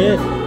Yes.